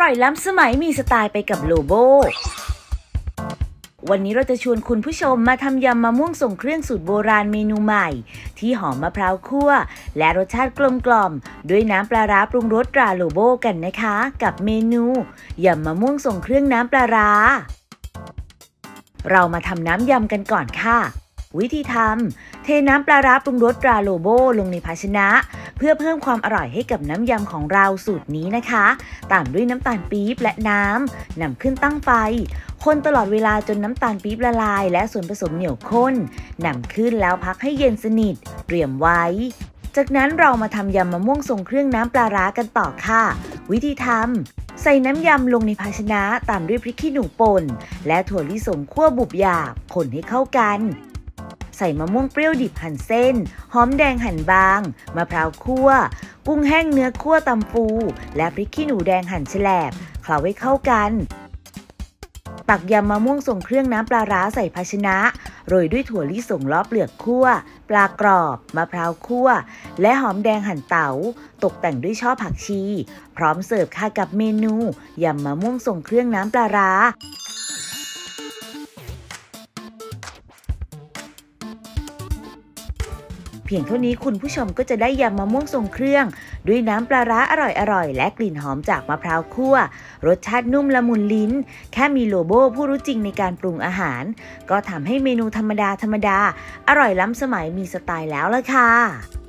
ร่อยล้ำสมัยมีสไตล์ไปกับโลโบ วันนี้เราจะชวนคุณผู้ชมมาทำยำมะม่วงส่งเครื่องสูตรโบราณเมนูใหม่ ที่หอมมะพร้าวคั่ว และรสชาติกลมกล่อม ด้วยน้ำปลาร้าปรุงรสตราโลโบกันนะคะ กับเมนูยำมะม่วงส่งเครื่องน้ำปลาร้า เรามาทำน้ำยำกันก่อนค่ะ วิธีทำเทน้ำปลาร้าปรุงรสตราโลโบลงในภาชนะ เพื่อเพิ่มความอร่อยให้กับน้ำยำของเราสูตรนี้นะคะ ตามด้วยน้ำตาลปี๊บและน้ำนำขึ้นตั้งไฟ คนตลอดเวลาจนน้ำตาลปี๊บละลาย และส่วนผสมเหนียวข้นนำขึ้นแล้วพักให้เย็นสนิท เตรียมไว้ จากนั้นเรามาทำยำมะม่วงทรงเครื่องน้ำปลาร้ากันต่อค่ะ วิธีทำใส่น้ำยำลงในภาชนะตามด้วยพริกขี้หนูป่นและถั่วลิสงคั่วบุบหยาบคนให้เข้ากัน ใส่มะม่วงเปรี้ยวดิบหั่นเส้น หอมแดงหั่นบาง มะพร้าวคั่ว กุ้งแห้งเนื้อคั่วตำฟู และพริกขี้หนูแดงหั่นแฉลบเคล้าให้เข้ากันตักยำมะม่วงส่งเครื่องน้ำปลาร้าใส่ภาชนะ โรยด้วยถั่วลิสงล้อเปลือกคั่ว ปลากรอบ มะพร้าวคั่ว และหอมแดงหั่นเตา๋า ตกแต่งด้วยช่อผักชี พร้อมเสิร์ฟค่ะกับเมนูยำมะม่วงส่งเครื่องน้ำปลาร้า พียงเท่านี้คุณผู้ชมก็จะได้ยำมะม่วงทรงเครื่อง ด้วยน้ำปลาร้าอร่อยๆ และกลิ่นหอมจากมะพร้าวคั่ว รสชาตินุ่มละมุนลิ้น แค่มีโลโบผู้รู้จริงในการปรุงอาหาร ก็ทำให้เมนูธรรมดาธรรมดา อร่อยล้ำสมัยมีสไตล์แล้วละค่ะ